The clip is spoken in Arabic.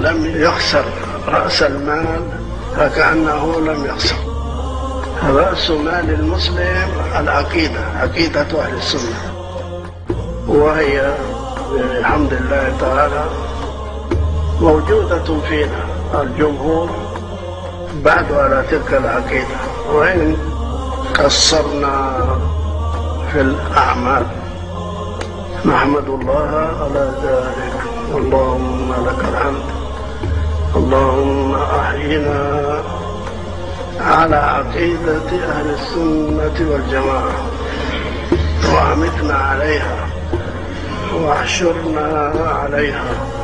لم يخسر رأس المال فكأنه لم يخسر رأس مال المسلم العقيدة عقيدة أهل السنة. وهي بحمد الله تعالى موجودة فينا الجمهور بعد على تلك العقيدة. وإن قصرنا في الأعمال نحمد الله على ذلك. اللهم لك الحمد. اللهم أحينا على عقيدة أهل السنة والجماعة. وأمتنا عليها. وأحشرنا عليها.